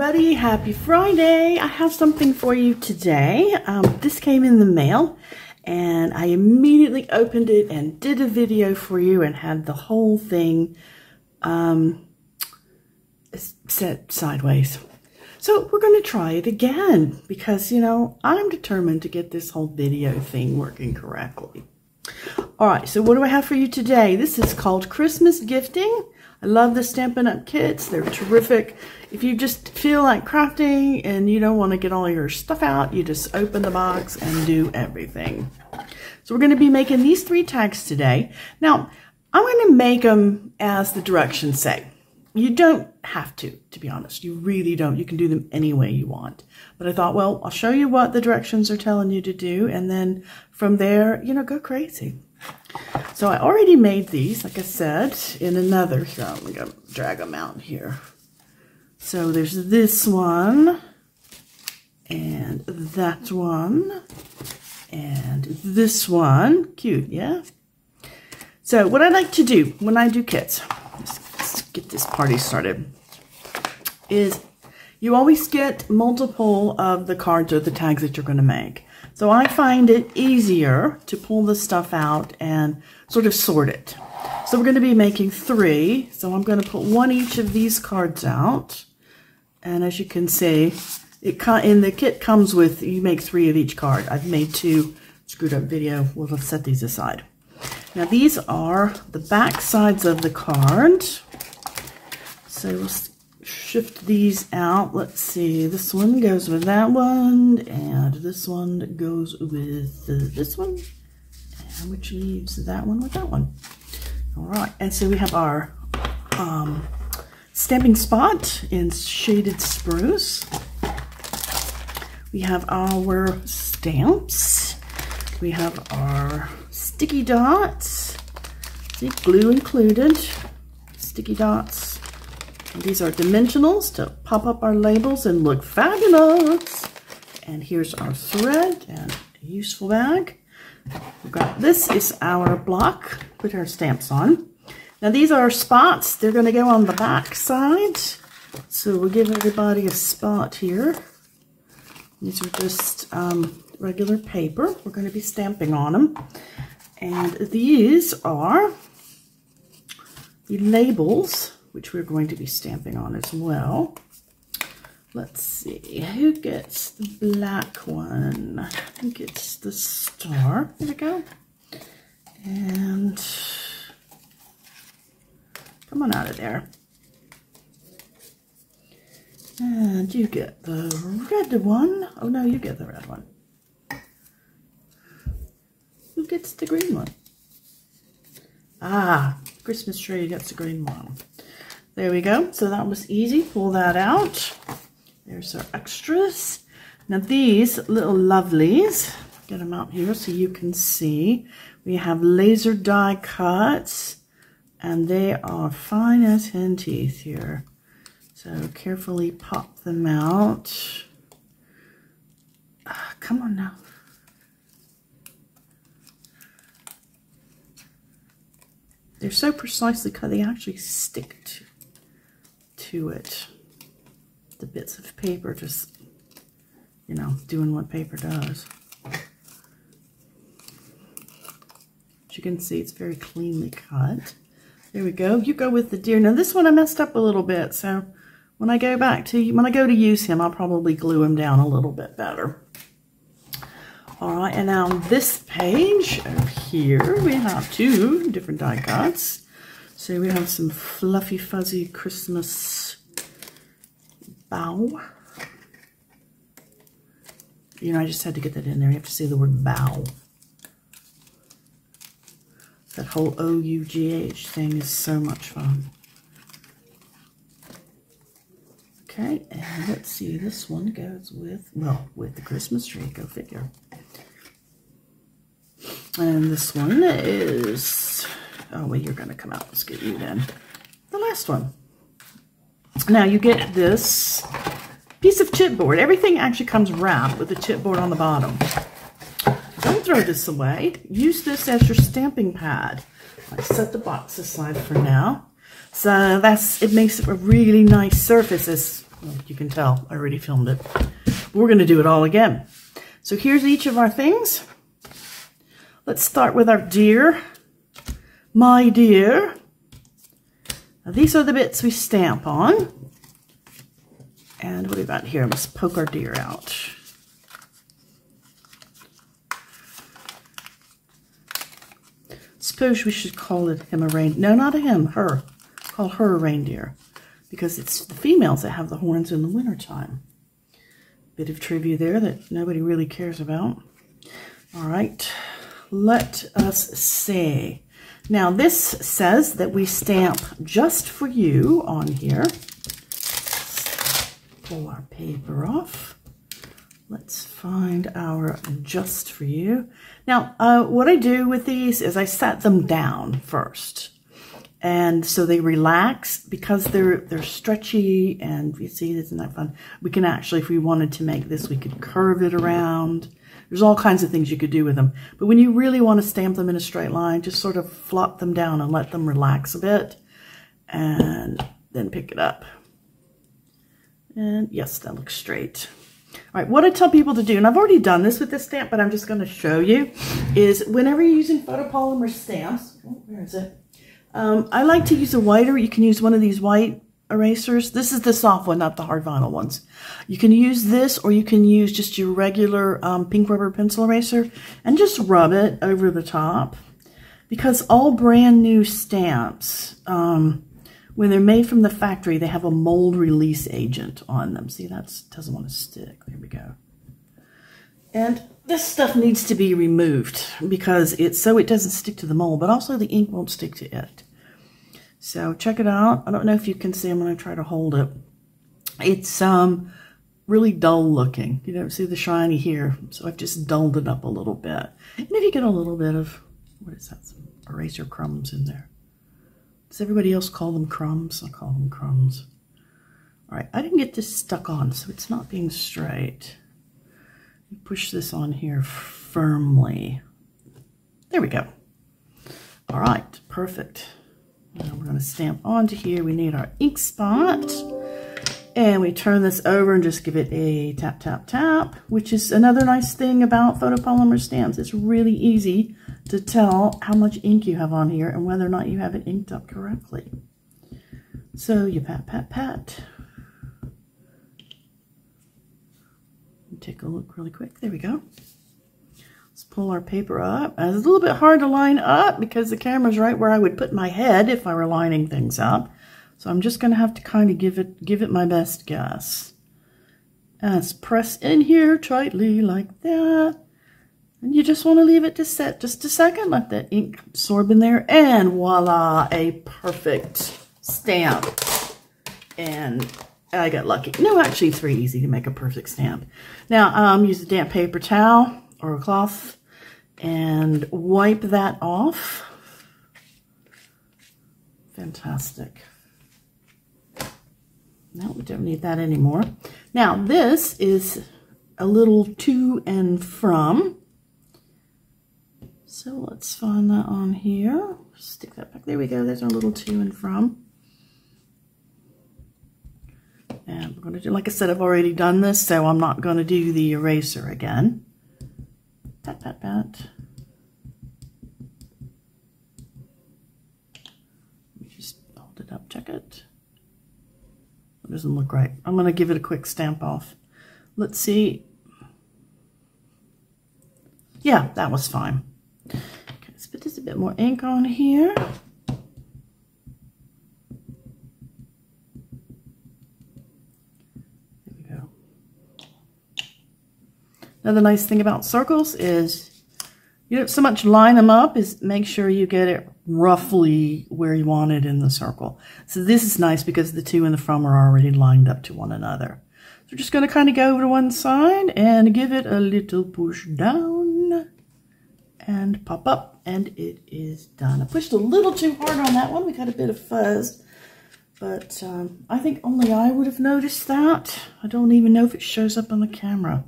everybody. Happy Friday. I have something for you today. Um, this came in the mail and I immediately opened it and did a video for you and had the whole thing um, set sideways. So we're going to try it again because, you know, I'm determined to get this whole video thing working correctly. All right, so what do I have for you today? This is called Christmas Gifting. I love the Stampin' Up! kits. They're terrific. If you just feel like crafting and you don't want to get all your stuff out, you just open the box and do everything. So we're going to be making these three tags today. Now, I'm going to make them as the directions say. You don't have to, to be honest. You really don't. You can do them any way you want. But I thought, well, I'll show you what the directions are telling you to do. And then from there, you know, go crazy. So I already made these, like I said, in another, here, I'm going to drag them out here. So there's this one, and that one, and this one. Cute, yeah? So what I like to do when I do kits, let's get this party started, is you always get multiple of the cards or the tags that you're going to make. So I find it easier to pull the stuff out and sort of sort it. So we're going to be making three. So I'm going to put one each of these cards out. And as you can see, it in the kit comes with, you make three of each card. I've made two, screwed up video. We'll have set these aside. Now these are the back sides of the card. So we'll shift these out. Let's see, this one goes with that one, and this one goes with this one, which leaves that one with that one. All right, and so we have our um, stamping spot in shaded spruce. We have our stamps. We have our sticky dots. See, glue included. Sticky dots these are dimensionals to pop up our labels and look fabulous. And here's our thread and a useful bag. We've got, this is our block, put our stamps on. Now these are spots, they're gonna go on the back side. So we'll give everybody a spot here. These are just um, regular paper. We're gonna be stamping on them. And these are the labels which we're going to be stamping on as well. Let's see, who gets the black one? I think it's the star. There we go. And come on out of there. And you get the red one. Oh no, you get the red one. Who gets the green one? Ah, Christmas tree gets the green one. There we go. So that was easy. Pull that out. There's our extras. Now these little lovelies, get them out here so you can see. We have laser die cuts and they are fine as hen teeth here. So carefully pop them out. Ah, come on now. They're so precisely cut, they actually stick to to it. The bits of paper just, you know, doing what paper does. As you can see, it's very cleanly cut. There we go. You go with the deer. Now this one I messed up a little bit, so when I go back to, when I go to use him, I'll probably glue him down a little bit better. All right, and now on this page over here, we have two different die cuts. So we have some fluffy, fuzzy Christmas bow. You know, I just had to get that in there. You have to say the word bow. That whole O-U-G-H thing is so much fun. Okay, and let's see, this one goes with, well, with the Christmas tree, go figure. And this one is Oh, well, you're going to come out. Let's get you then. The last one. Now you get this piece of chipboard. Everything actually comes wrapped with the chipboard on the bottom. Throw this away. Use this as your stamping pad. I set the box aside for now. So that's it makes it a really nice surface as Well, you can tell, I already filmed it. We're going to do it all again. So here's each of our things. Let's start with our deer. My dear. Now, these are the bits we stamp on. And what do we got here? Let's poke our deer out. Suppose we should call it him a reindeer. No, not a him, her. Call her a reindeer. Because it's the females that have the horns in the wintertime. Bit of trivia there that nobody really cares about. All right, let us see. Now this says that we stamp just for you on here. Pull our paper off. Let's find our just for you. Now, uh, what I do with these is I set them down first. And so they relax because they're they're stretchy and you see, isn't that fun? We can actually, if we wanted to make this, we could curve it around. There's all kinds of things you could do with them. But when you really want to stamp them in a straight line, just sort of flop them down and let them relax a bit. And then pick it up. And yes, that looks straight. Right, what I tell people to do, and I've already done this with this stamp, but I'm just going to show you, is whenever you're using photopolymer stamps, oh, where is it? Um, I like to use a whiter. You can use one of these white erasers. This is the soft one, not the hard vinyl ones. You can use this or you can use just your regular um, pink rubber pencil eraser and just rub it over the top. Because all brand new stamps, um, when they're made from the factory, they have a mold release agent on them. See, that doesn't want to stick. There we go. And this stuff needs to be removed because it's so it doesn't stick to the mold, but also the ink won't stick to it. So check it out. I don't know if you can see. I'm going to try to hold it. It's um really dull looking. You don't see the shiny here, so I've just dulled it up a little bit. And if you get a little bit of, what is that, some eraser crumbs in there. Does everybody else call them crumbs? I call them crumbs. All right, I didn't get this stuck on, so it's not being straight. Push this on here firmly. There we go. All right, perfect. Now we're going to stamp onto here. We need our ink spot. And we turn this over and just give it a tap, tap, tap, which is another nice thing about photopolymer stamps. It's really easy to tell how much ink you have on here and whether or not you have it inked up correctly. So you pat, pat, pat. Take a look really quick. There we go. Let's pull our paper up. It's a little bit hard to line up because the camera's right where I would put my head if I were lining things up. So I'm just going to have to kind of give it give it my best guess. Let's press in here tightly like that. And you just want to leave it to set just a second. Let that ink absorb in there. And voila, a perfect stamp. And I got lucky. No, actually, it's very easy to make a perfect stamp. Now, um, use a damp paper towel or a cloth and wipe that off. Fantastic. No, we don't need that anymore. Now, this is a little to and from. So let's find that on here. Stick that back. There we go. There's our little to and from. And we're going to do, like I said, I've already done this, so I'm not going to do the eraser again. Pat, pat, pat. Just hold it up, check it. It doesn't look right. I'm going to give it a quick stamp off. Let's see. Yeah, that was fine. Okay, let's put just a bit more ink on here. Another nice thing about circles is you don't so much line them up is make sure you get it roughly where you want it in the circle. So this is nice because the to in the from are already lined up to one another. So we're just going to kind of go over to one side and give it a little push down and pop up and it is done. I pushed a little too hard on that one. We got a bit of fuzz, but um, I think only I would have noticed that. I don't even know if it shows up on the camera.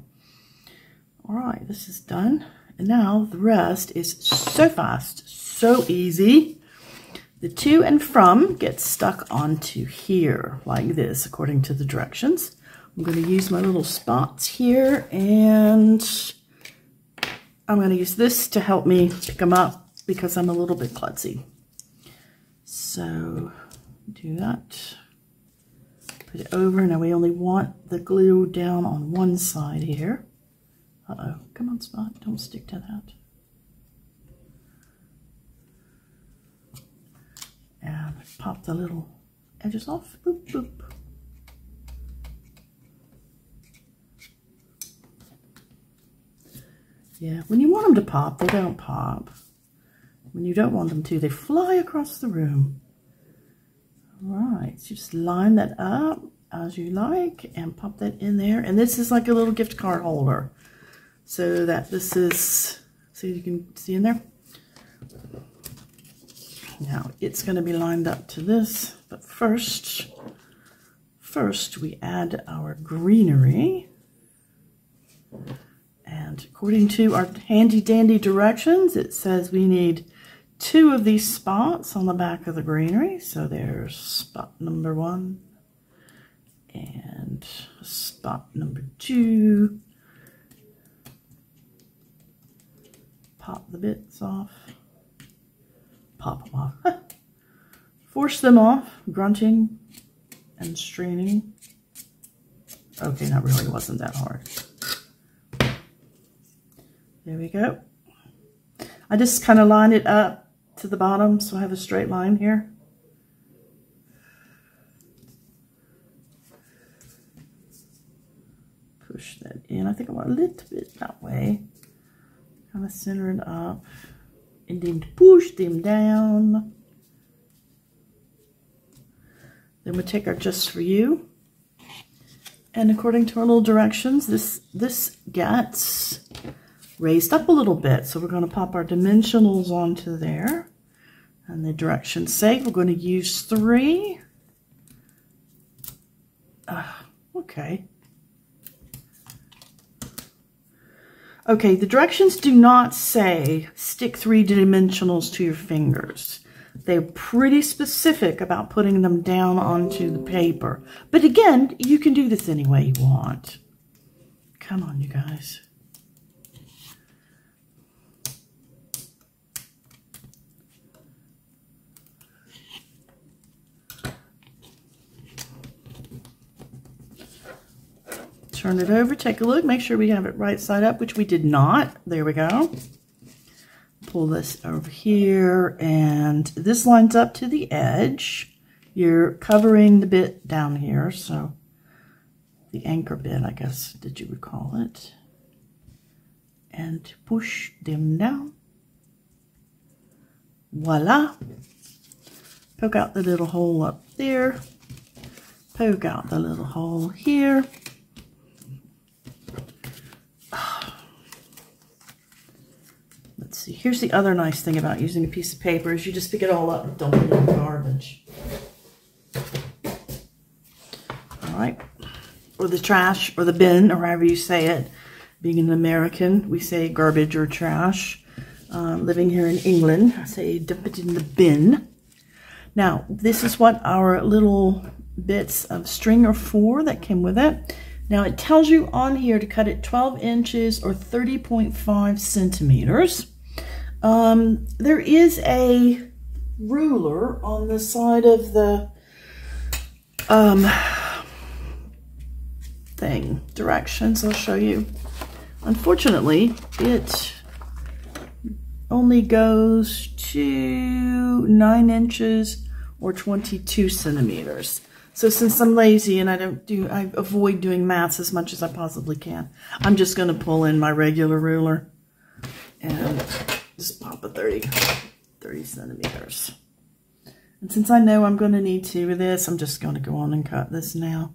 All right, this is done. And now the rest is so fast, so easy. The to and from gets stuck onto here like this, according to the directions. I'm going to use my little spots here and I'm going to use this to help me pick them up because I'm a little bit klutzy. So do that. Put it over. Now we only want the glue down on one side here. Uh-oh. Come on, Spot. Don't stick to that. And pop the little edges off. Boop, boop. Yeah, when you want them to pop, they don't pop. When you don't want them to, they fly across the room. All right, so just line that up as you like and pop that in there. And this is like a little gift card holder. So that this is, so you can see in there. Now it's going to be lined up to this, but first, first we add our greenery. And according to our handy dandy directions, it says we need two of these spots on the back of the greenery. So there's spot number one and spot number two. Pop the bits off. Pop them off. Force them off, grunting and straining. Okay, that really wasn't that hard. There we go. I just kind of line it up to the bottom so I have a straight line here. Push that in. I think I want a little bit that way. Kind of center it up. And then push them down. Then we take our just for you. And according to our little directions, this this gets raised up a little bit. So we're going to pop our dimensionals onto there. And the directions say we're going to use three. Uh, okay. Okay, the directions do not say stick three dimensionals to your fingers. They're pretty specific about putting them down onto the paper. But again, you can do this any way you want. Come on, you guys. Turn it over, take a look, make sure we have it right side up, which we did not. There we go. Pull this over here, and this lines up to the edge. You're covering the bit down here, so the anchor bit, I guess, that you would call it. And push them down. Voila. Poke out the little hole up there. Poke out the little hole here. See. Here's the other nice thing about using a piece of paper is you just pick it all up and dump it in the garbage. All right. Or the trash or the bin or however you say it. Being an American, we say garbage or trash. Um, living here in England, I say dump it in the bin. Now, this is what our little bits of string are for that came with it. Now, it tells you on here to cut it 12 inches or 30.5 centimeters. Um, there is a ruler on the side of the um, thing. Directions, I'll show you. Unfortunately, it only goes to 9 inches or 22 centimeters. So since I'm lazy and I don't do, I avoid doing maths as much as I possibly can, I'm just going to pull in my regular ruler and just pop a 30, 30 centimeters. And since I know I'm going to need to with this, I'm just going to go on and cut this now.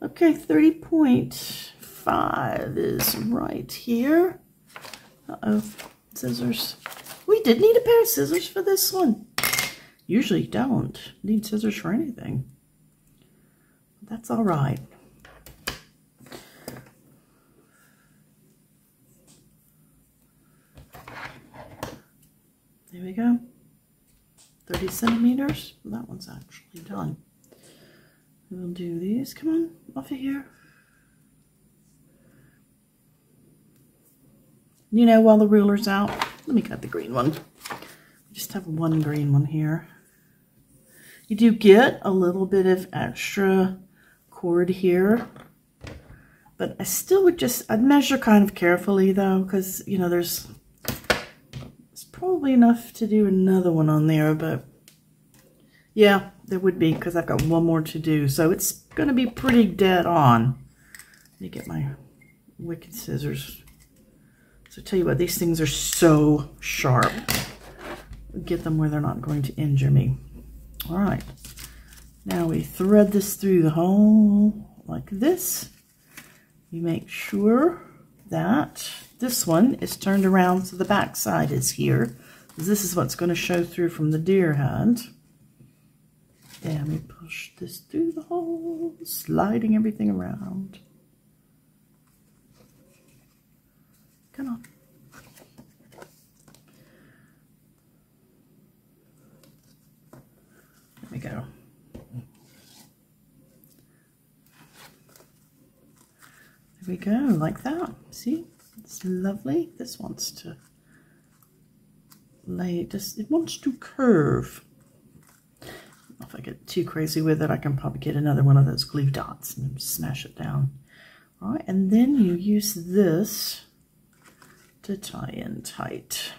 Okay, 30.5 is right here. Uh-oh, scissors. We did need a pair of scissors for this one. Usually don't need scissors for anything. That's all right. There we go. 30 centimeters. That one's actually done. We'll do these. Come on, off of here. You know, while the ruler's out, let me cut the green one. just have one green one here. You do get a little bit of extra cord here, but I still would just, I'd measure kind of carefully though, because, you know, there's, probably enough to do another one on there, but yeah, there would be, because I've got one more to do, so it's going to be pretty dead on. Let me get my wicked scissors. So tell you what, these things are so sharp. Get them where they're not going to injure me. All right. Now we thread this through the hole like this. You make sure that this one is turned around so the back side is here. This is what's going to show through from the deer head. And we push this through the hole, sliding everything around. Come on. There we go. There we go, like that. See? It's lovely. This wants to lay, just, it wants to curve. If I get too crazy with it, I can probably get another one of those glue dots and smash it down. All right, and then you use this to tie in tight.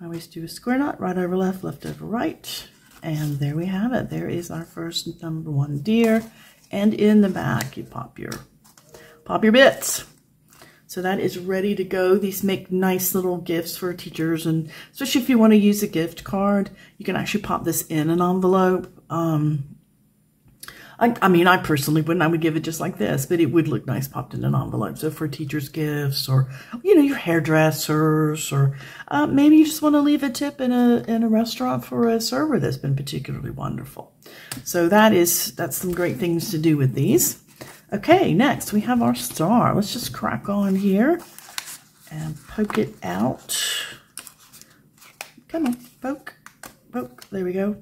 I always do a square knot, right over left, left over right. And there we have it. There is our first number one deer. And in the back, you pop your, pop your bits. So that is ready to go. These make nice little gifts for teachers. And especially if you want to use a gift card, you can actually pop this in an envelope. Um, I, I, mean, I personally wouldn't. I would give it just like this, but it would look nice popped in an envelope. So for teachers' gifts or, you know, your hairdressers or uh, maybe you just want to leave a tip in a, in a restaurant for a server that's been particularly wonderful. So that is, that's some great things to do with these. Okay, next we have our star. Let's just crack on here and poke it out. Come on, poke, poke. There we go.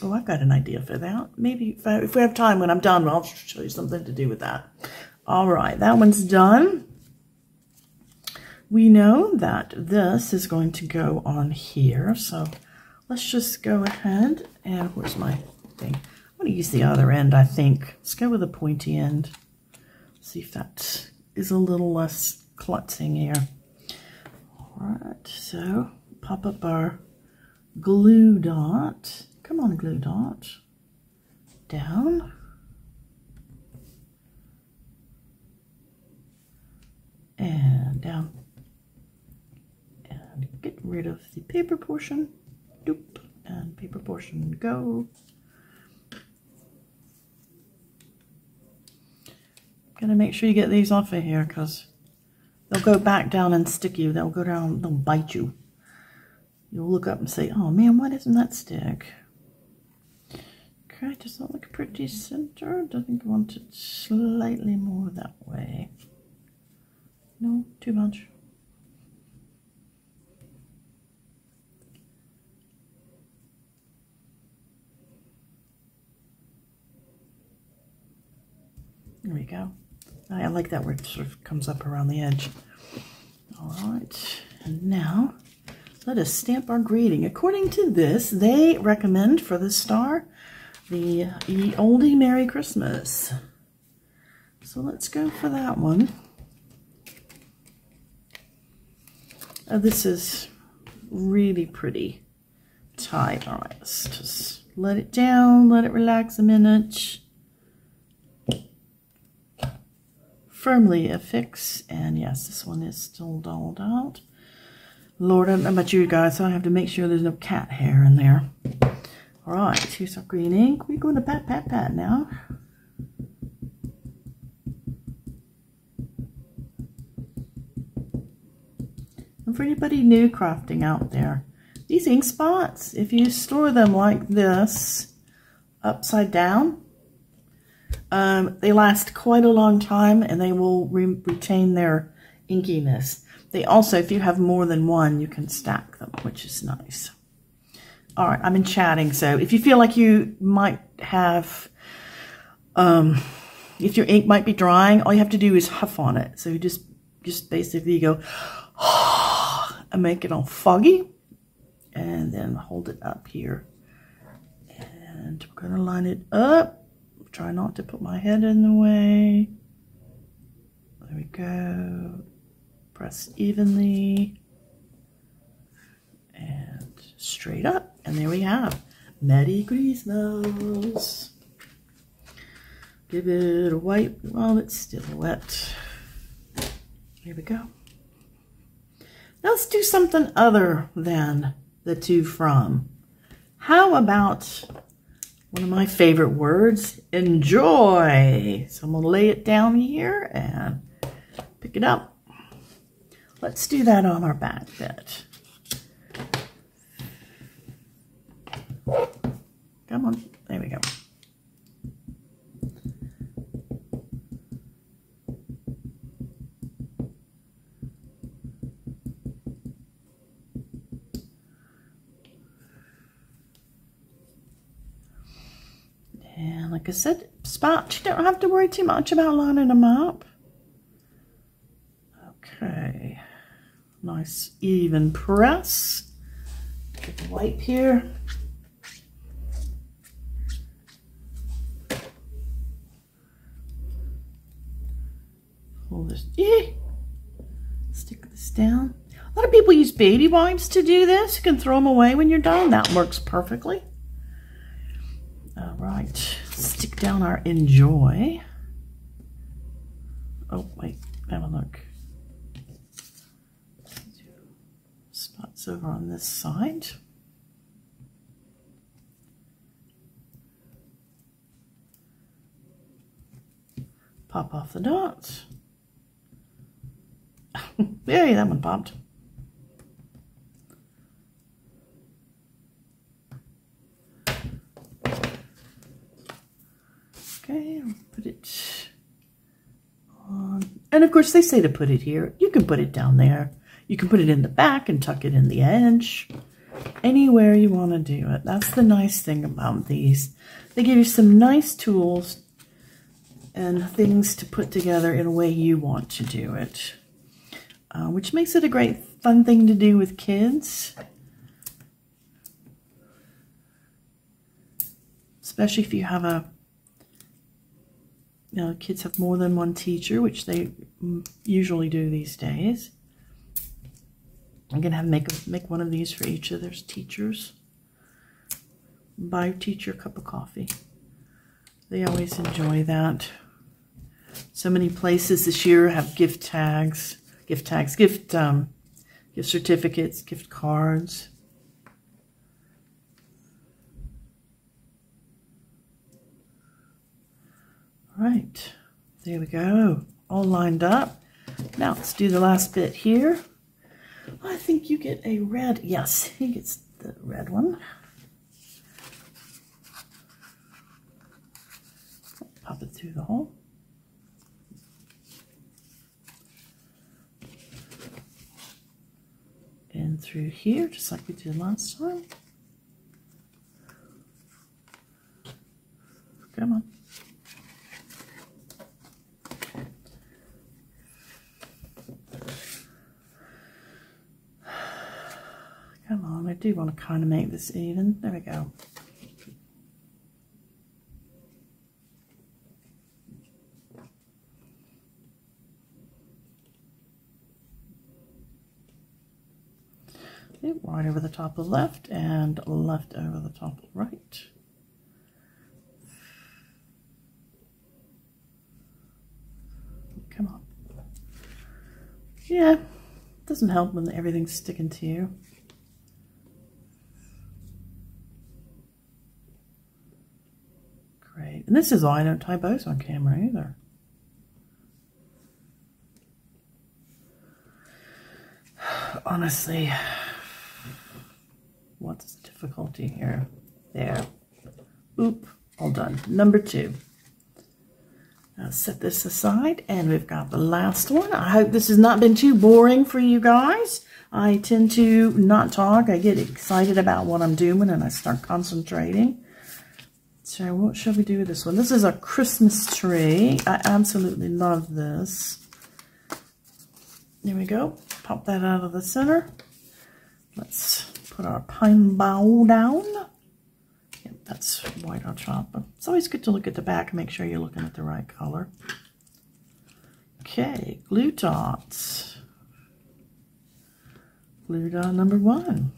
Oh, I've got an idea for that. Maybe if, I, if we have time when I'm done, I'll show you something to do with that. All right, that one's done. We know that this is going to go on here. So let's just go ahead and where's my thing? I'm going to use the other end, I think. Let's go with a pointy end. See if that is a little less klutzing here. All right, so pop up our glue dot Come on, glue dot. Down. And down. And get rid of the paper portion. Doop. And paper portion go. Gotta make sure you get these off of here because they'll go back down and stick you. They'll go down, they'll bite you. You'll look up and say, oh man, why doesn't that stick? Okay, does that look pretty centered? I think I want it slightly more that way. No, too much. There we go. I like that where it sort of comes up around the edge. All right, and now let us stamp our greeting. According to this, they recommend for the star the Oldie Merry Christmas. So let's go for that one. Oh, this is really pretty tight. All right, let's just let it down, let it relax a minute. Firmly affix, and yes, this one is still dulled out. Lord, I don't know about you guys, so I have to make sure there's no cat hair in there. All right, here's our green ink. We're going to pat, pat, pat now. And for anybody new crafting out there, these ink spots, if you store them like this, upside down, Um, they last quite a long time and they will re retain their inkiness. They also, if you have more than one, you can stack them, which is nice. All right, I'm in chatting, so if you feel like you might have, um, if your ink might be drying, all you have to do is huff on it. So you just, just basically go, and make it all foggy, and then hold it up here. And we're to line it up. Try not to put my head in the way. There we go. Press evenly. And straight up. And there we have Merry Christmas. Give it a wipe while it's still wet. Here we go. Now let's do something other than the to from. How about one of my favorite words, enjoy. So I'm going to lay it down here and pick it up. Let's do that on our back bit. Come on, there we go. And like I said, spots, you don't have to worry too much about lining them up. Okay, nice even press. The wipe here. Hold this, yeah. Stick this down. A lot of people use baby wipes to do this. You can throw them away when you're done. That works perfectly. All right stick down our enjoy. Oh, wait, have a look. Spots over on this side. Pop off the dots. Yay, that one popped. Okay, I'll put it on. And of course, they say to put it here. You can put it down there. You can put it in the back and tuck it in the edge. Anywhere you want to do it. That's the nice thing about these. They give you some nice tools and things to put together in a way you want to do it. Uh, which makes it a great fun thing to do with kids. Especially if you have a you know, kids have more than one teacher, which they usually do these days. I'm gonna have make make one of these for each of their teachers. Buy teacher a cup of coffee. They always enjoy that. So many places this year have gift tags, gift tags, gift um, gift certificates, gift cards. right, there we go. All lined up. Now let's do the last bit here. I think you get a red. Yes, he gets the red one. Pop it through the hole. And through here, just like we did last time. Come on. Come on. I do want to kind of make this even. There we go. Over the top of left and left over the top of right. Come on. Yeah, doesn't help when everything's sticking to you. Great. And this is why I don't tie bows on camera either. Honestly, what's the difficulty here? There. Oop, all done. Number two. to set this aside and we've got the last one. I hope this has not been too boring for you guys. I tend to not talk. I get excited about what I'm doing and I start concentrating. So what shall we do with this one? This is a Christmas tree. I absolutely love this. There we go. Pop that out of the center. Let's put our pine bough down. Yep, that's white on top. But it's always good to look at the back and make sure you're looking at the right color. Okay, glue dots. Glue dot number one.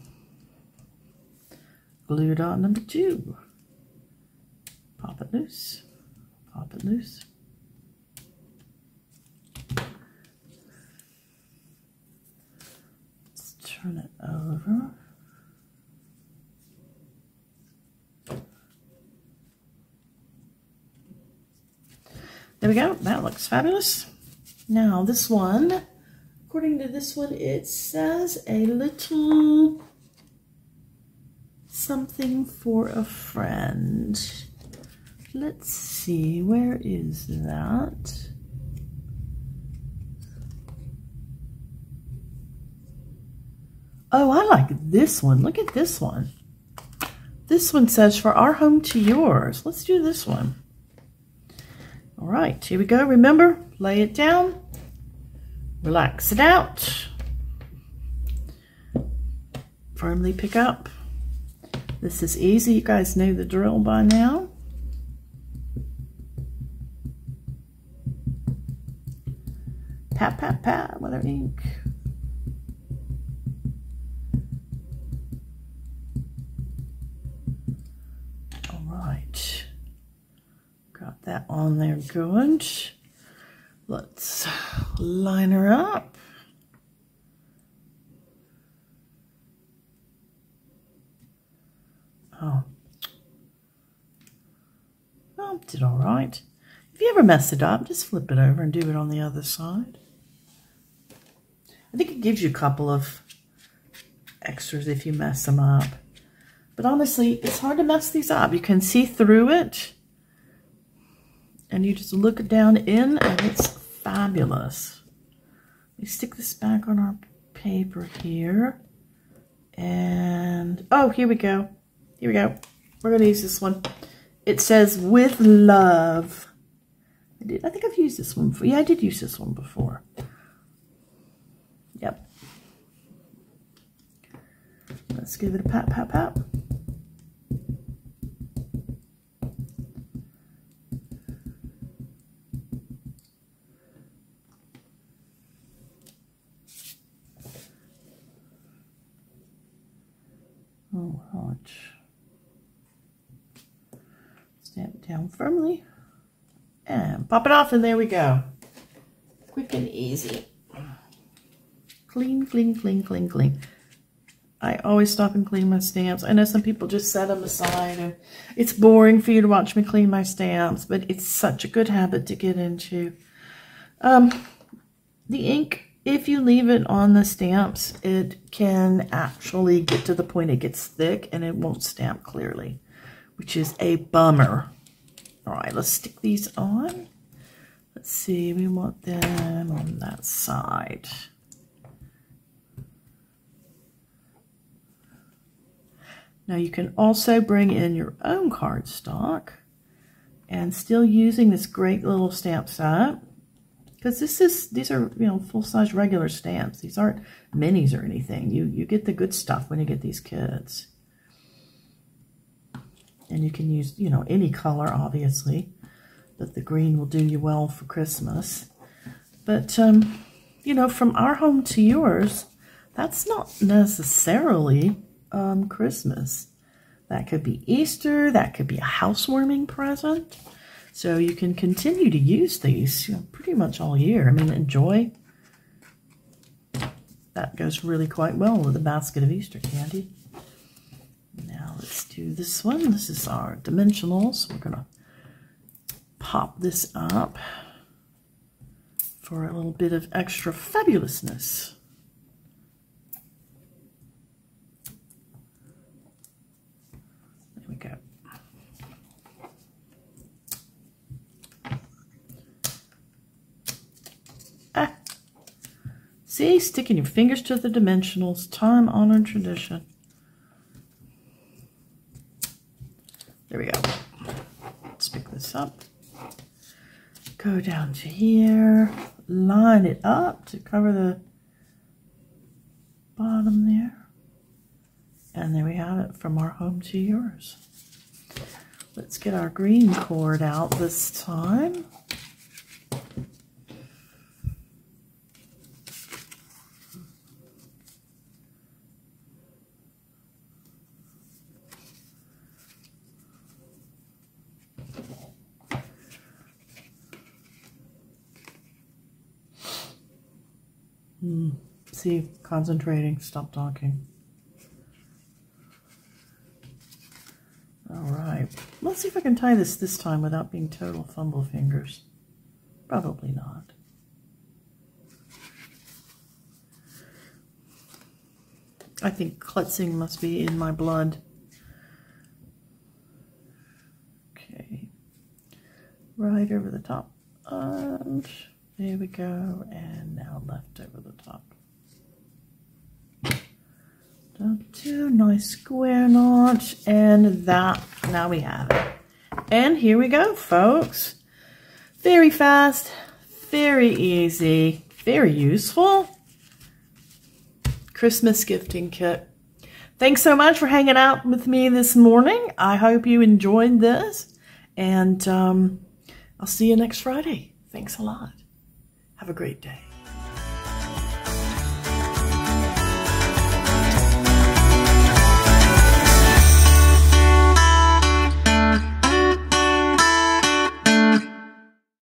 Glue dot number two. Pop it loose. Pop it loose. Let's turn it over. There we go. That looks fabulous. Now this one, according to this one, it says a little something for a friend. Let's see, where is that? Oh, I like this one. Look at this one. This one says, for our home to yours. Let's do this one. All right, here we go. Remember, lay it down, relax it out, firmly pick up. This is easy. You guys know the drill by now. Pat, pat, pat with our ink. That on there good. Let's line her up. Oh. Well, did all right. If you ever mess it up, just flip it over and do it on the other side. I think it gives you a couple of extras if you mess them up. But honestly, it's hard to mess these up. You can see through it and you just look down in and it's fabulous. We stick this back on our paper here. And, oh, here we go. Here we go. We're going to use this one. It says, with love. I, did, I think I've used this one before. Yeah, I did use this one before. Yep. Let's give it a pat, pat, pat. Down firmly. And pop it off and there we go. Quick and easy. Clean, clean, clean, clean, clean. I always stop and clean my stamps. I know some people just set them aside. And it's boring for you to watch me clean my stamps, but it's such a good habit to get into. Um, the ink if you leave it on the stamps, it can actually get to the point it gets thick and it won't stamp clearly, which is a bummer. All right, let's stick these on. Let's see, we want them on that side. Now you can also bring in your own cardstock and still using this great little stamp set because this is these are you know full size regular stamps. These aren't minis or anything. You you get the good stuff when you get these kits, and you can use you know any color obviously, but the green will do you well for Christmas. But um, you know from our home to yours, that's not necessarily um, Christmas. That could be Easter. That could be a housewarming present. So you can continue to use these you know, pretty much all year. I mean, enjoy. That goes really quite well with a basket of Easter candy let's do this one. This is our dimensional, so we're going to pop this up for a little bit of extra fabulousness. There we go. Ah. See, sticking your fingers to the dimensionals, time-honored tradition. Up. Go down to here, line it up to cover the bottom there. And there we have it, from our home to yours. Let's get our green cord out this time. Hmm. See, concentrating, stop talking. All right, let's see if I can tie this this time without being total fumble fingers. Probably not. I think klutzing must be in my blood. Okay, right over the top. And there we go. And now left over the top. Two nice square knot, and that, now we have it. And here we go, folks. Very fast, very easy, very useful. Christmas gifting kit. Thanks so much for hanging out with me this morning. I hope you enjoyed this, and um, I'll see you next Friday. Thanks a lot. Have a great day.